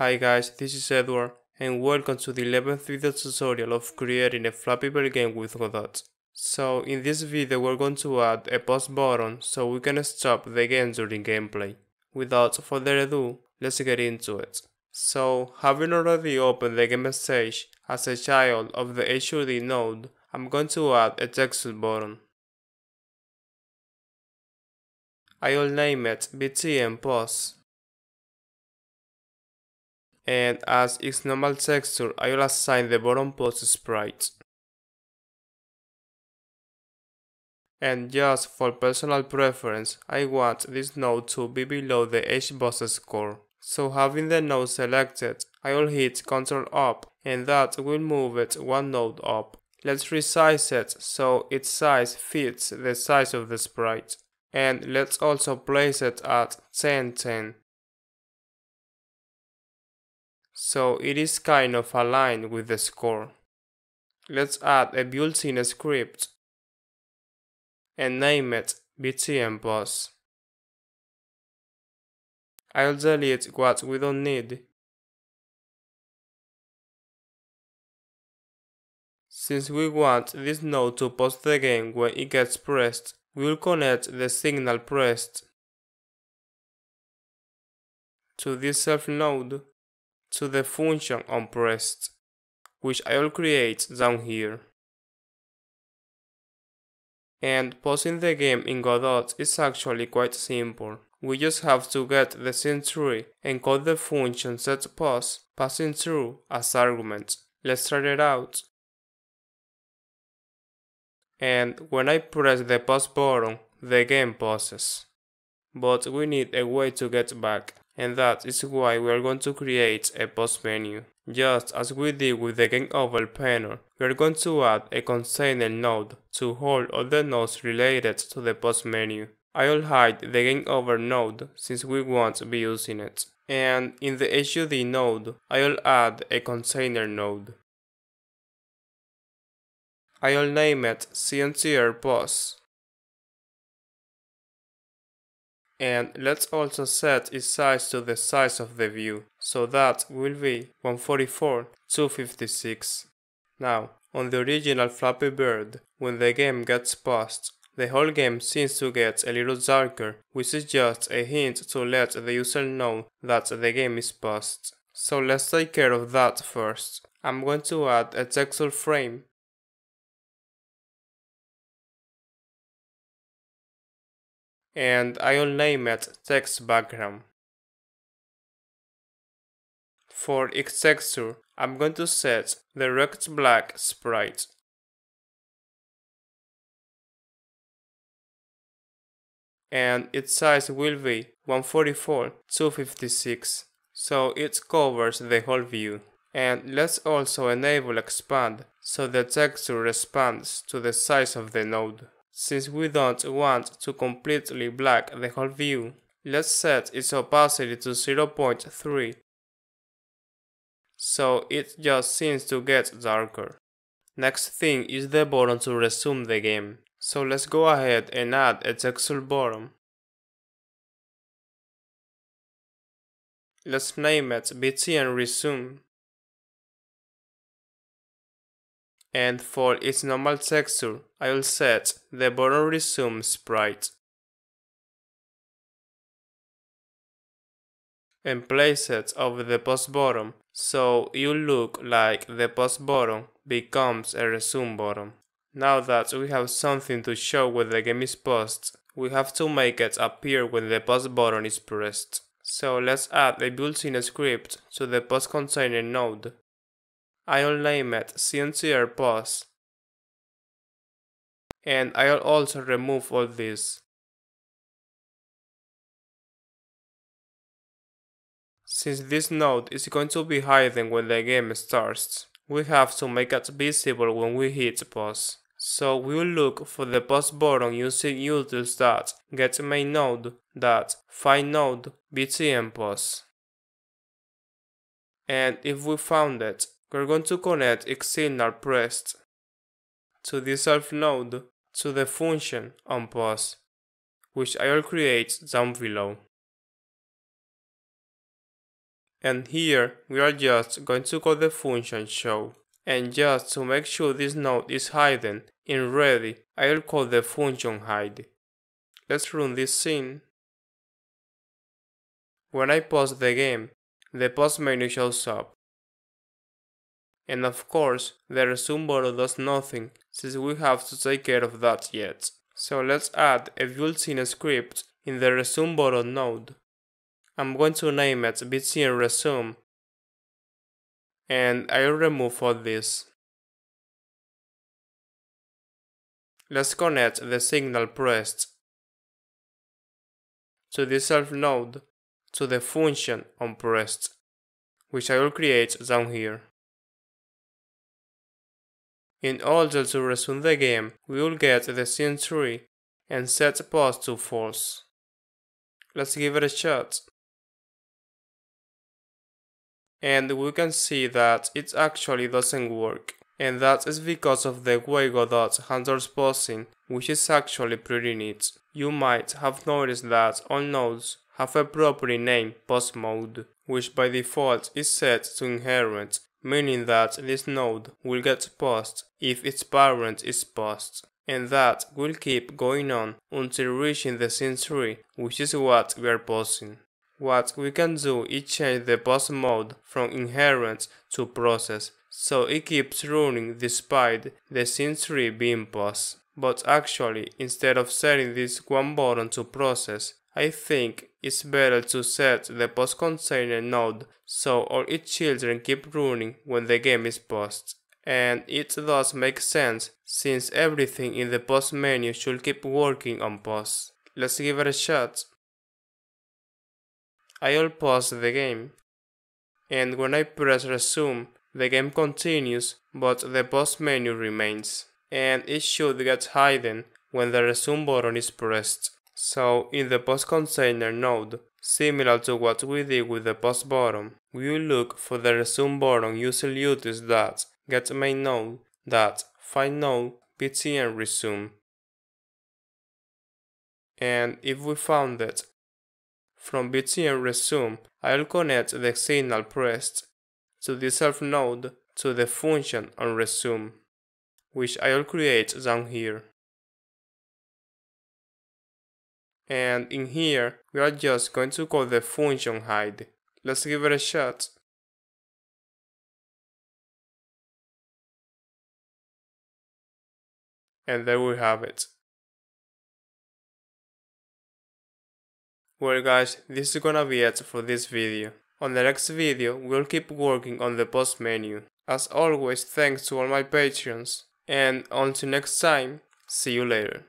Hi guys, this is Edward and welcome to the 11th video tutorial of creating a Flappy Bird game with Godot. So in this video we're going to add a pause button so we can stop the game during gameplay. Without further ado, let's get into it. So having already opened the game stage as a child of the HUD node, I'm going to add a texture button. I'll name it BTN pause and as its normal texture I will assign the bottom post sprite. And just for personal preference, I want this node to be below the HBox score. So having the node selected, I will hit Ctrl up and that will move it one node up. Let's resize it so its size fits the size of the sprite. And let's also place it at 1010 so it is kind of aligned with the score. Let's add a built-in script and name it BTN pause. I'll delete what we don't need. Since we want this node to pause the game when it gets pressed, we will connect the signal pressed to this self node to the function on onPressed, which I will create down here. And pausing the game in Godot is actually quite simple. We just have to get the scene tree and call the function setPause passing through as argument. Let's try it out. And when I press the pause button, the game pauses. But we need a way to get back and that is why we are going to create a pause menu. Just as we did with the game over panel, we are going to add a container node to hold all the nodes related to the pause menu. I'll hide the game over node since we won't be using it. And in the HUD node, I'll add a container node. I'll name it CNTR pause and let's also set its size to the size of the view, so that will be 144 256. Now, on the original Flappy Bird, when the game gets paused, the whole game seems to get a little darker, which is just a hint to let the user know that the game is paused. So let's take care of that first. I'm going to add a texture frame and I'll name it text background. For its texture, I'm going to set the rect black sprite. And its size will be 144 256, so it covers the whole view. And let's also enable expand so the texture responds to the size of the node. Since we don't want to completely black the whole view, let's set its opacity to 0.3 so it just seems to get darker. Next thing is the button to resume the game, so let's go ahead and add a texture button. Let's name it BTN Resume and for its normal texture, I'll set the bottom resume sprite and place it over the pause button so you look like the pause button becomes a resume button. Now that we have something to show when the game is paused, we have to make it appear when the pause button is pressed. So let's add a built-in script to the pause container node I'll name it CNTR pause. And I'll also remove all this. Since this node is going to be hidden when the game starts, we have to make it visible when we hit pause. So we'll look for the pause button using utils that get main node that find node btn pause. And if we found it, we're going to connect signal pressed to this self node to the function onPause, which I will create down below. And here we are just going to call the function show. And just to make sure this node is hidden in ready, I'll call the function hide. Let's run this scene. When I pause the game, the pause menu shows up. And of course, the resume button does nothing since we have to take care of that yet. So let's add a built-in script in the resume button node. I'm going to name it btn resume and I'll remove all this. Let's connect the signal pressed to the self node to the function on pressed, which I will create down here. In order to resume the game, we will get the scene tree and set pause to false. Let's give it a shot. And we can see that it actually doesn't work. And that is because of the way Godot handles pausing, which is actually pretty neat. You might have noticed that all nodes have a property named pause mode, which by default is set to inherit meaning that this node will get passed if its parent is passed, and that will keep going on until reaching the scene which is what we are passing. What we can do is change the pause mode from inherit to process, so it keeps running despite the scene being passed. But actually, instead of setting this one button to process, I think it's better to set the pause container node so all its children keep running when the game is paused. And it does make sense since everything in the pause menu should keep working on pause. Let's give it a shot. I'll pause the game. And when I press resume, the game continues, but the pause menu remains. And it should get hidden when the resume button is pressed. So in the post container node, similar to what we did with the post bottom, we will look for the resume button using util that get main node that find node btn resume. And if we found it, from btn resume, I'll connect the signal pressed to the self node to the function on resume, which I'll create down here. And in here we are just going to call the function hide. Let's give it a shot. And there we have it. Well guys, this is gonna be it for this video. On the next video, we'll keep working on the post menu. As always, thanks to all my patrons. And until next time, see you later.